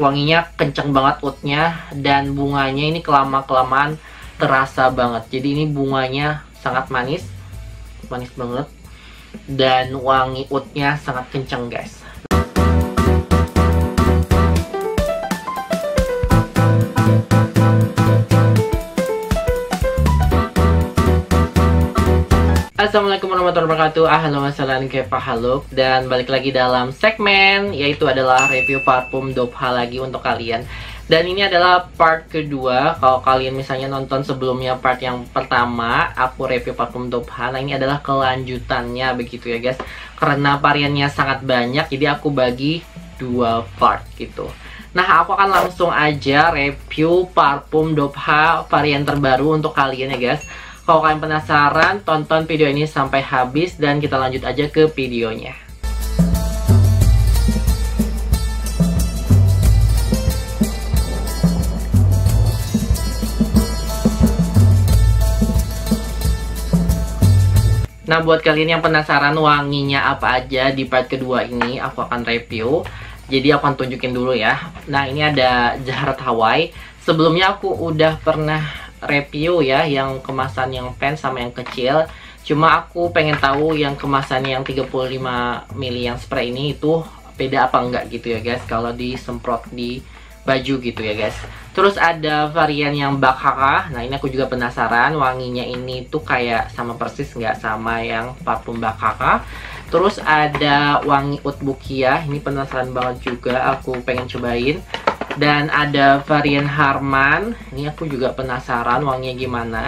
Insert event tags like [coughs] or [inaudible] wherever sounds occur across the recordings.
wanginya kenceng banget woodnya dan bunganya ini kelama kelamaan terasa banget. Jadi ini bunganya sangat manis manis banget. Dan wangi woodnya sangat kenceng guys Assalamualaikum warahmatullahi wabarakatuh. Halo masalah kepa halo Dan balik lagi dalam segmen Yaitu adalah review parfum Dopha lagi untuk kalian. Dan ini adalah part kedua. Kalau kalian misalnya nonton sebelumnya part yang pertama Aku review parfum Dopha Nah ini adalah kelanjutannya begitu ya guys. Karena variannya sangat banyak Jadi aku bagi dua part gitu. Nah, aku akan langsung aja review parfum Dopha varian terbaru untuk kalian ya guys kalau kalian penasaran, tonton video ini sampai habis dan kita lanjut aja ke videonya. Nah, buat kalian yang penasaran wanginya apa aja di part kedua ini, aku akan review. Jadi aku akan tunjukin dulu ya. Nah, ini ada Jaharat Hawaii. Sebelumnya aku udah pernah review ya yang kemasan yang pen sama yang kecil. Cuma aku pengen tahu yang kemasan yang 35 ml yang spray ini itu beda apa enggak gitu ya guys. Kalau disemprot di baju gitu ya guys. Terus ada varian yang bakhara nah ini aku juga penasaran wanginya ini tuh kayak sama persis nggak sama yang parfum bakhara terus ada wangi utbukia. Ini penasaran banget juga aku pengen cobain dan ada varian Harman. Ini aku juga penasaran wanginya gimana.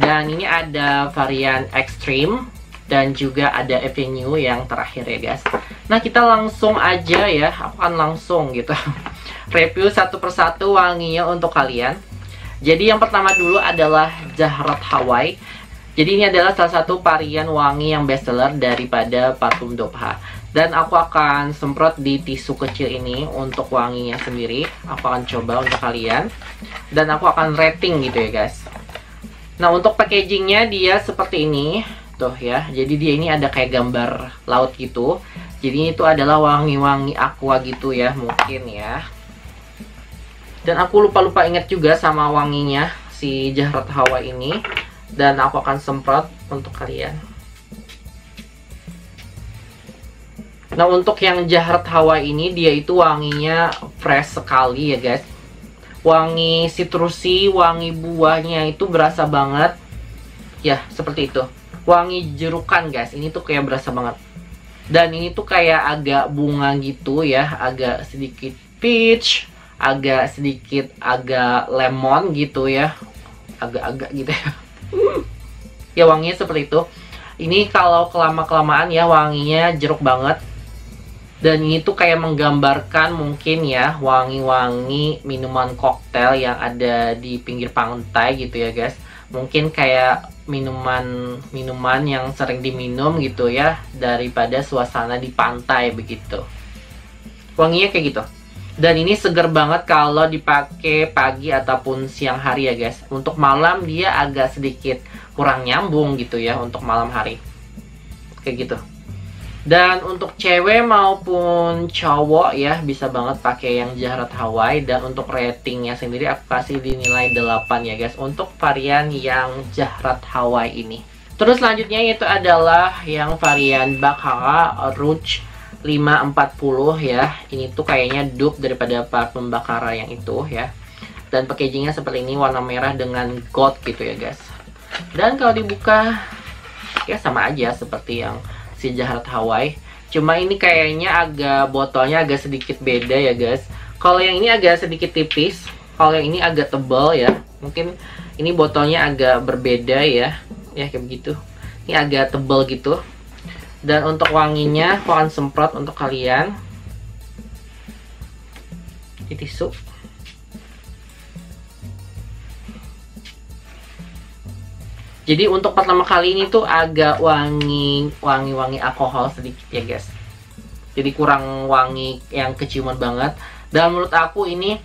Dan ini ada varian Extreme. Dan juga ada Avenue yang terakhir ya guys. Nah kita langsung aja ya. Aku akan langsung gitu. [laughs] Review satu persatu wanginya untuk kalian. Jadi yang pertama dulu adalah Jahrat Hawaii. Jadi ini adalah salah satu varian wangi yang bestseller daripada parfum Dopha dan aku akan semprot di tisu kecil ini untuk wanginya sendiri. Aku akan coba untuk kalian. Dan aku akan rating gitu ya guys. Nah untuk packagingnya dia seperti ini. Tuh ya jadi dia ini ada kayak gambar laut gitu. Jadi itu adalah wangi-wangi aqua gitu ya mungkin ya. Dan aku lupa-lupa inget juga sama wanginya si Jahrat Hawa ini. Dan aku akan semprot untuk kalian Nah untuk yang jahat hawa ini dia itu wanginya fresh sekali ya guys. Wangi sitrusi, wangi buahnya itu berasa banget. Ya seperti itu. Wangi jerukan guys, ini tuh kayak berasa banget. Dan ini tuh kayak agak bunga gitu ya. Agak sedikit peach Agak sedikit agak lemon gitu ya. Agak-agak gitu ya. [laughs] Ya wanginya seperti itu. Ini kalau kelama-kelamaan ya wanginya jeruk banget dan ini tuh kayak menggambarkan mungkin ya wangi-wangi minuman koktail yang ada di pinggir pantai gitu ya guys. Mungkin kayak minuman minuman yang sering diminum gitu ya daripada suasana di pantai begitu. Wanginya kayak gitu. Dan ini seger banget kalau dipakai pagi ataupun siang hari ya guys. Untuk malam dia agak sedikit kurang nyambung gitu ya untuk malam hari. Kayak gitu dan untuk cewek maupun cowok ya bisa banget pakai yang jahat Hawaii dan untuk ratingnya sendiri aku kasih dinilai 8 ya guys untuk varian yang jahat Hawaii ini. Terus selanjutnya itu adalah yang varian Baccarat Rouge 540 ya. Ini tuh kayaknya dupe daripada parfum Baccarat yang itu ya. Dan packagingnya seperti ini warna merah dengan gold gitu ya guys. Dan kalau dibuka ya sama aja seperti yang si jahat Hawaii. Cuma ini kayaknya agak botolnya agak sedikit beda ya guys. Kalau yang ini agak sedikit tipis kalau yang ini agak tebal ya. Mungkin ini botolnya agak berbeda ya. Ya kayak begitu. Ini agak tebal gitu. Dan untuk wanginya aku akan semprot untuk kalian. Di tisu Jadi untuk pertama kali ini tuh agak wangi wangi-wangi alkohol sedikit ya guys. Jadi kurang wangi yang keciuman banget. Dan menurut aku ini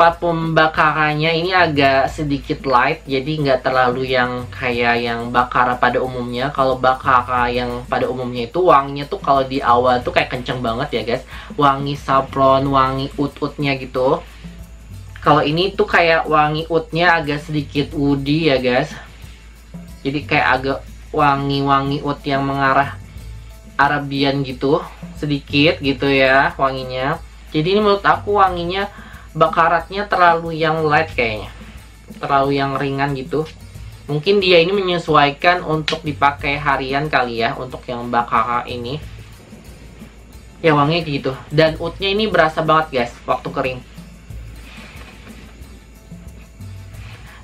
tempat pembakarannya ini agak sedikit light jadi nggak terlalu yang kayak yang bakara pada umumnya kalau bakara yang pada umumnya itu wanginya tuh kalau di awal tuh kayak kenceng banget ya guys wangi saffron wangi ut-utnya gitu kalau ini tuh kayak wangi utnya agak sedikit woody ya guys jadi kayak agak wangi-wangi ut yang mengarah Arabian gitu sedikit gitu ya wanginya. Jadi ini menurut aku wanginya bakaratnya terlalu yang light kayaknya. Terlalu yang ringan gitu. Mungkin dia ini menyesuaikan untuk dipakai harian kali ya untuk yang bakara ini. Ya wanginya gitu. Dan utnya ini berasa banget guys waktu kering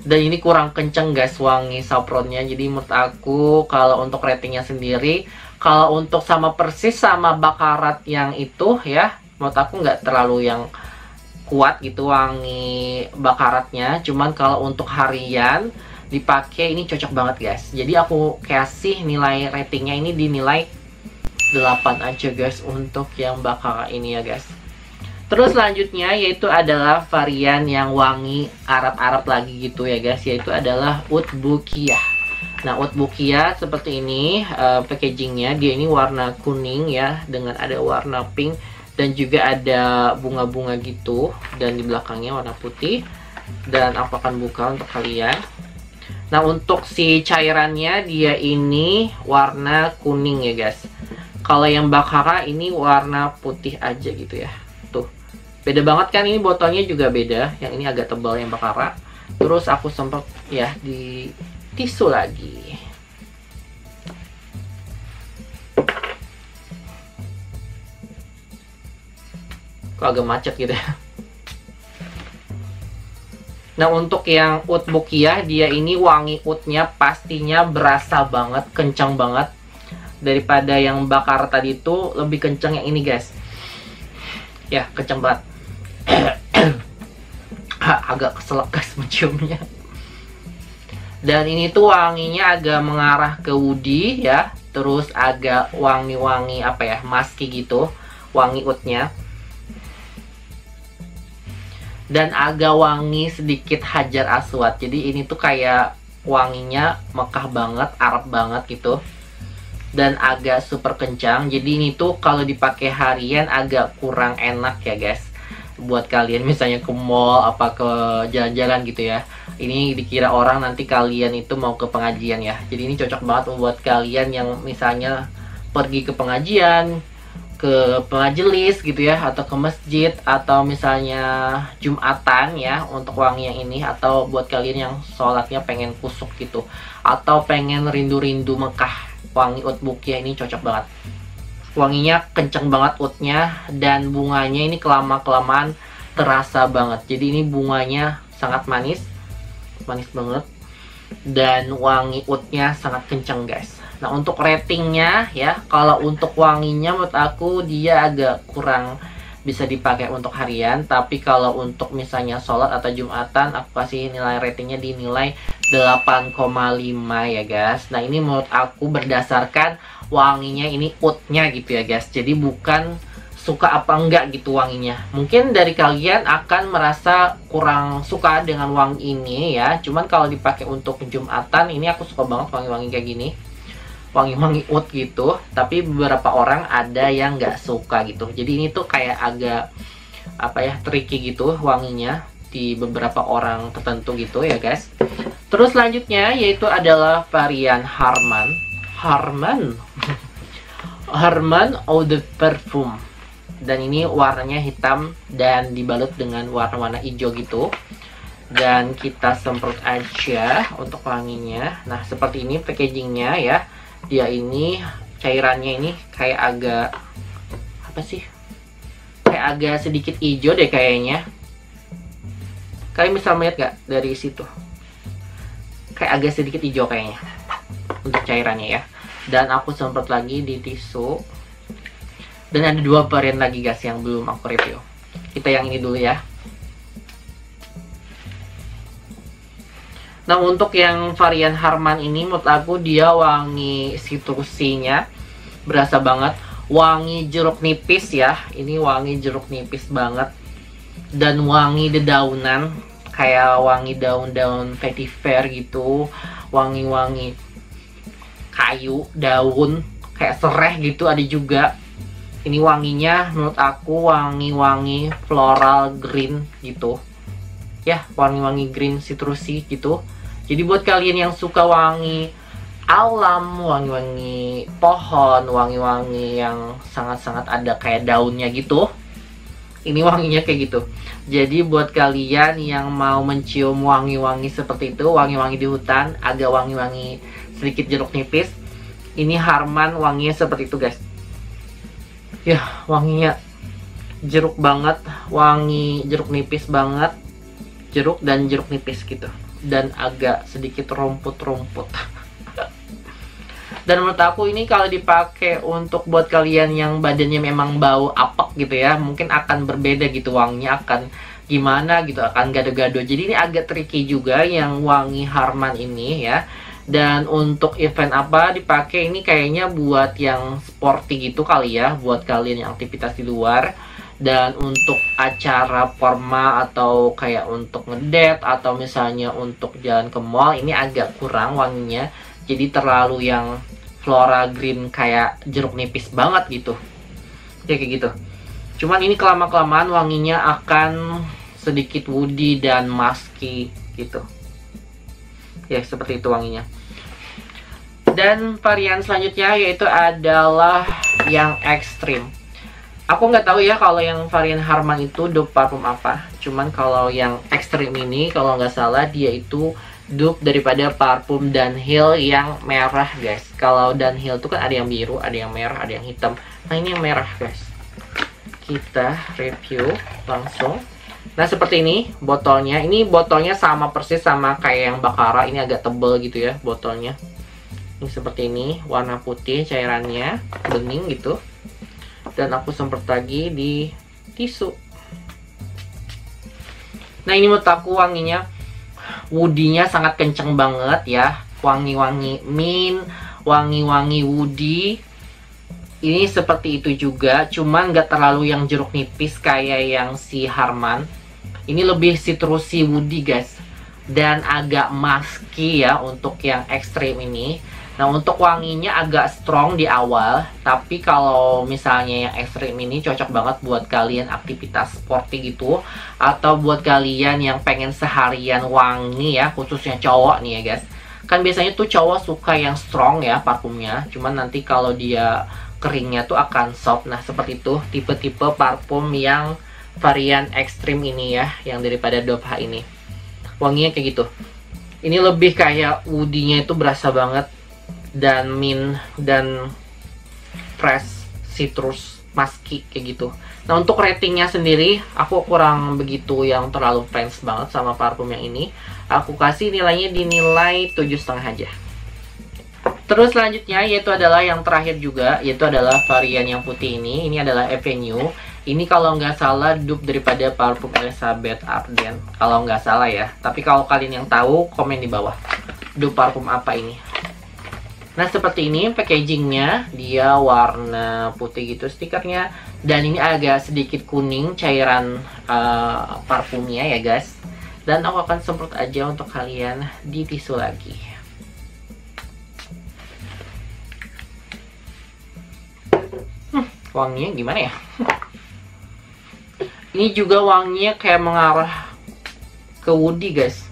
dan ini kurang kenceng guys wangi saffronnya jadi menurut aku kalau untuk ratingnya sendiri kalau untuk sama persis sama bakarat yang itu ya menurut aku nggak terlalu yang kuat gitu wangi bakaratnya. Cuman kalau untuk harian dipakai ini cocok banget guys. Jadi aku kasih nilai ratingnya ini dinilai 8 aja guys untuk yang bakar ini ya guys terus selanjutnya yaitu adalah varian yang wangi Arab-Arab lagi gitu ya guys yaitu adalah Oud Bukia nah Oud Bukia seperti ini uh, packagingnya dia ini warna kuning ya dengan ada warna pink dan juga ada bunga-bunga gitu dan di belakangnya warna putih. Dan aku akan buka untuk kalian. Nah untuk si cairannya dia ini warna kuning ya guys. Kalau yang bakara ini warna putih aja gitu ya beda banget kan ini botolnya juga beda. Yang ini agak tebal yang bakara. Terus aku sempat ya di tisu lagi. Kok agak macet gitu ya? Nah untuk yang ut bukia dia ini wangi utnya pastinya berasa banget, kencang banget. Daripada yang bakar tadi itu lebih kencang yang ini guys. Ya kencang banget. [coughs] agak keselak guys menciumnya. Dan ini tuh wanginya agak mengarah ke woody ya, terus agak wangi-wangi apa ya, musky gitu, wangi utnya. Dan agak wangi sedikit hajar aswad. Jadi ini tuh kayak wanginya mekah banget Arab banget gitu. Dan agak super kencang. Jadi ini tuh kalau dipakai harian agak kurang enak ya guys buat kalian misalnya ke mall apa ke jalan-jalan gitu ya. Ini dikira orang nanti kalian itu mau ke pengajian ya. Jadi ini cocok banget buat kalian yang misalnya pergi ke pengajian ke majelis gitu ya atau ke masjid atau misalnya jumatan ya untuk wangi yang ini atau buat kalian yang sholatnya pengen kusuk gitu atau pengen rindu-rindu Mekah wangi ut bukia ini cocok banget wanginya kenceng banget utnya dan bunganya ini kelama kelamaan terasa banget. Jadi ini bunganya sangat manis manis banget. Dan wangi utnya sangat kenceng guys. Nah untuk ratingnya ya kalau untuk wanginya menurut aku dia agak kurang bisa dipakai untuk harian. Tapi kalau untuk misalnya sholat atau jumatan aku kasih nilai ratingnya dinilai 8,5 ya guys. Nah ini menurut aku berdasarkan wanginya ini utnya gitu ya guys. Jadi bukan suka apa enggak gitu wanginya. Mungkin dari kalian akan merasa kurang suka dengan wangi ini ya. Cuman kalau dipakai untuk jumatan ini aku suka banget wangi-wangi kayak gini. Wangi-wangi ut gitu. Tapi beberapa orang ada yang nggak suka gitu. Jadi ini tuh kayak agak apa ya tricky gitu wanginya di beberapa orang tertentu gitu ya guys. Terus selanjutnya yaitu adalah varian Harman Harman. Harman Eau de Parfum dan ini warnanya hitam dan dibalut dengan warna-warna hijau gitu. Dan kita semprot aja untuk wanginya. Nah seperti ini packagingnya ya. Dia ini cairannya ini kayak agak apa sih? Kayak agak sedikit hijau deh kayaknya. Kalian bisa melihat gak dari situ? Kayak agak sedikit hijau kayaknya untuk cairannya ya. Dan aku semprot lagi di tisu. Dan ada dua varian lagi guys yang belum aku review. Kita yang ini dulu ya. Nah untuk yang varian Harman ini menurut aku dia wangi situsinya berasa banget. Wangi jeruk nipis ya. Ini wangi jeruk nipis banget. Dan wangi dedaunan. Kayak wangi daun-daun vetiver gitu. Wangi-wangi kayu daun kayak sereh gitu ada juga. Ini wanginya menurut aku wangi-wangi floral green gitu. Ya wangi-wangi green citrusi gitu. Jadi buat kalian yang suka wangi alam wangi-wangi pohon wangi-wangi yang sangat-sangat ada kayak daunnya gitu ini wanginya kayak gitu. Jadi buat kalian yang mau mencium wangi-wangi seperti itu wangi-wangi di hutan agak wangi-wangi sedikit jeruk nipis. Ini Harman wanginya seperti itu guys. Ya wanginya jeruk banget wangi jeruk nipis banget jeruk dan jeruk nipis gitu. Dan agak sedikit rumput-rumput. [laughs] Dan menurut aku ini kalau dipakai untuk buat kalian yang badannya memang bau apek gitu ya mungkin akan berbeda gitu wanginya akan gimana gitu akan gado-gado. Jadi ini agak tricky juga yang wangi Harman ini ya dan untuk event apa dipakai? Ini kayaknya buat yang sporty gitu kali ya buat kalian yang aktivitas di luar. Dan untuk acara forma atau kayak untuk ngedet atau misalnya untuk jalan ke mall ini agak kurang wanginya. Jadi terlalu yang flora green kayak jeruk nipis banget gitu. Ya kayak gitu. Cuman ini kelama kelamaan wanginya akan sedikit woody dan musky gitu ya seperti itu wanginya. Dan varian selanjutnya yaitu adalah yang ekstrim. Aku nggak tahu ya kalau yang varian Harman itu dupe parfum apa. Cuman kalau yang ekstrim ini kalau nggak salah dia itu dupe daripada parfum Dunhill yang merah guys. Kalau Dunhill itu kan ada yang biru ada yang merah ada yang hitam. Nah ini yang merah guys. Kita review langsung Nah seperti ini botolnya. Ini botolnya sama persis sama kayak yang Bakara. Ini agak tebel gitu ya botolnya. Ini seperti ini warna putih cairannya bening gitu. Dan aku semprot lagi di tisu. Nah ini menurut aku wanginya woody-nya sangat kenceng banget ya. Wangi-wangi mint wangi-wangi woody ini seperti itu juga cuman nggak terlalu yang jeruk nipis kayak yang si Harman ini lebih citrusy woody guys. Dan agak musky ya untuk yang ekstrim ini. Nah untuk wanginya agak strong di awal. Tapi kalau misalnya yang ekstrim ini cocok banget buat kalian aktivitas sporty gitu. Atau buat kalian yang pengen seharian wangi ya Khususnya cowok nih ya guys. Kan biasanya tuh cowok suka yang strong ya parfumnya. Cuman nanti kalau dia keringnya tuh akan soft. Nah seperti itu tipe-tipe parfum yang varian ekstrim ini ya Yang daripada Dove ini Wanginya kayak gitu ini lebih kayak woody-nya itu berasa banget dan mint dan fresh citrus musky kayak gitu. Nah untuk ratingnya sendiri aku kurang begitu yang terlalu fans banget sama parfum yang ini. Aku kasih nilainya dinilai tujuh setengah aja. Terus selanjutnya yaitu adalah yang terakhir juga yaitu adalah varian yang putih ini. Ini adalah Avenue. Ini kalau nggak salah dupe daripada parfum Elizabeth Arden. Kalau nggak salah ya. Tapi kalau kalian yang tahu komen di bawah. Dupe parfum apa ini? Nah seperti ini packagingnya dia warna putih gitu stikernya dan ini agak sedikit kuning cairan uh, parfumnya ya guys dan aku akan semprot aja untuk kalian di tisu lagi hmm, wanginya gimana ya ini juga wanginya kayak mengarah ke woody guys.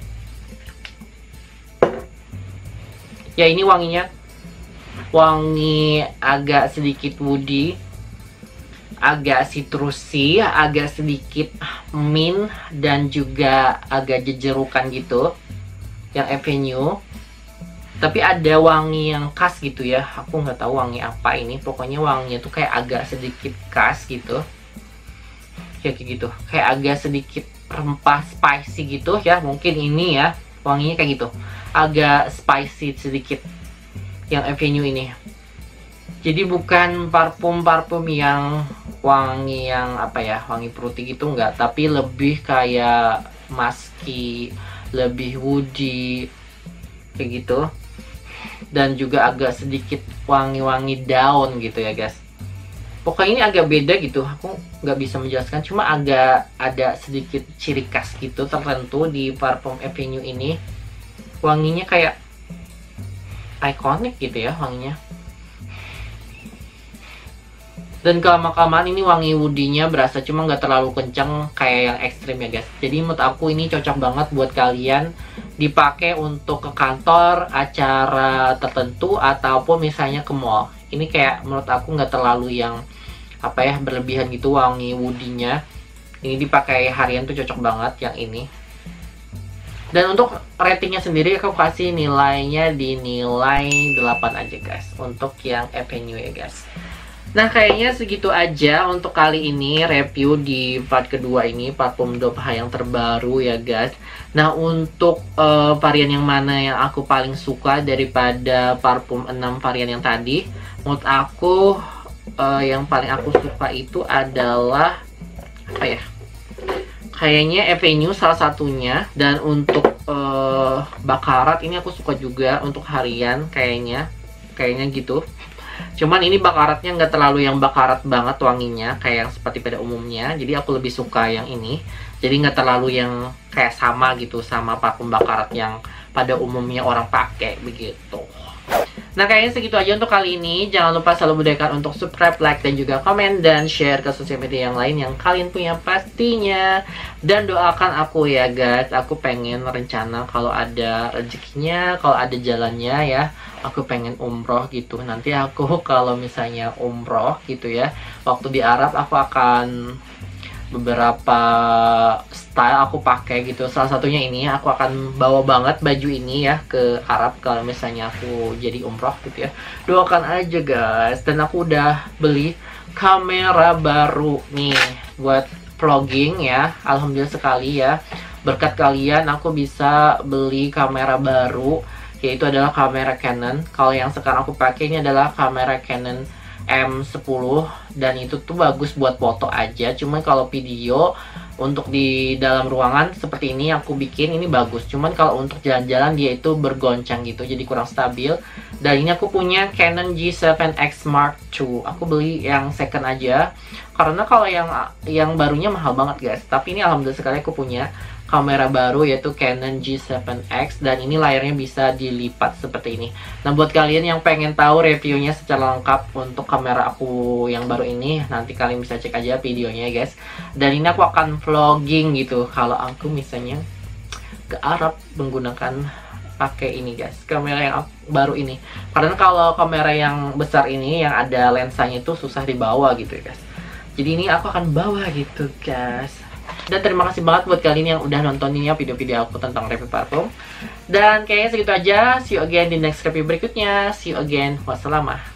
Ya ini wanginya. Wangi agak sedikit woody agak citrusi agak sedikit mint dan juga agak jejerukan gitu yang avenue. Tapi ada wangi yang khas gitu ya. Aku nggak tahu wangi apa ini. Pokoknya wanginya tuh kayak agak sedikit khas gitu kayak gitu. Kayak agak sedikit rempah spicy gitu ya mungkin ini ya wanginya kayak gitu. Agak spicy sedikit yang Avenue ini. Jadi bukan parfum-parfum yang wangi yang apa ya wangi fruity gitu enggak. Tapi lebih kayak musky lebih woody kayak gitu. Dan juga agak sedikit wangi-wangi daun gitu ya guys pokoknya ini agak beda gitu. Aku nggak bisa menjelaskan. Cuma agak ada sedikit ciri khas gitu tertentu di parfum Avenue ini. Wanginya kayak ikonik gitu ya wanginya. Dan kelama-kelamaan ini wangi woodinya berasa cuma nggak terlalu kenceng kayak yang ekstrim ya guys. Jadi menurut aku ini cocok banget buat kalian dipakai untuk ke kantor acara tertentu ataupun misalnya ke mall. Ini kayak menurut aku nggak terlalu yang apa ya berlebihan gitu wangi woodinya ini dipakai harian tuh cocok banget yang ini. Dan untuk ratingnya sendiri aku kasih nilainya di nilai 8 aja guys. Untuk yang Avenue ya guys. Nah kayaknya segitu aja untuk kali ini review di part kedua ini parfum Dopha yang terbaru ya guys. Nah untuk uh, varian yang mana yang aku paling suka daripada parfum 6 varian yang tadi, menurut aku uh, yang paling aku suka itu adalah apa ya? Kayaknya Avenue salah satunya dan untuk uh, Bakarat ini aku suka juga untuk harian kayaknya kayaknya gitu Cuman ini bakaratnya nggak terlalu yang bakarat banget wanginya kayak yang seperti pada umumnya. Jadi aku lebih suka yang ini. Jadi nggak terlalu yang kayak sama gitu sama parfum bakarat yang pada umumnya orang pakai begitu. Nah kayaknya segitu aja untuk kali ini. Jangan lupa selalu budayakan untuk subscribe, like, dan juga komen dan share ke sosial media yang lain yang kalian punya pastinya. Dan doakan aku ya guys. Aku pengen rencana kalau ada rezekinya, kalau ada jalannya ya. Aku pengen umroh gitu. Nanti aku [laughs] kalau misalnya umroh gitu ya. Waktu di Arab aku akan beberapa style aku pakai gitu. Salah satunya ini aku akan bawa banget baju ini ya ke Arab kalau misalnya aku jadi umroh gitu ya. Doakan aja guys. Dan aku udah beli kamera baru nih buat vlogging ya. Alhamdulillah sekali ya. Berkat kalian aku bisa beli kamera baru yaitu adalah kamera Canon. Kalau yang sekarang aku pakai ini adalah kamera Canon M10 dan itu tuh bagus buat foto aja. Cuman kalau video untuk di dalam ruangan seperti ini aku bikin ini bagus. Cuman kalau untuk jalan-jalan dia itu bergoncang gitu jadi kurang stabil. Dan ini aku punya Canon G7X Mark II aku beli yang second aja. Karena kalau yang yang barunya mahal banget guys. Tapi ini alhamdulillah sekali aku punya kamera baru yaitu Canon G7X dan ini layarnya bisa dilipat seperti ini. Nah buat kalian yang pengen tahu reviewnya secara lengkap untuk kamera aku yang baru ini nanti kalian bisa cek aja videonya guys. Dan ini aku akan vlogging gitu kalau aku misalnya ke Arab menggunakan pakai ini guys kamera yang baru ini karena kalau kamera yang besar ini yang ada lensanya itu susah dibawa gitu guys jadi ini aku akan bawa gitu guys dan terima kasih banget buat kalian yang udah nontonin ya video-video aku tentang review parfum. Dan kayaknya segitu aja. See you again di next review berikutnya. See you again. Wassalamualaikum.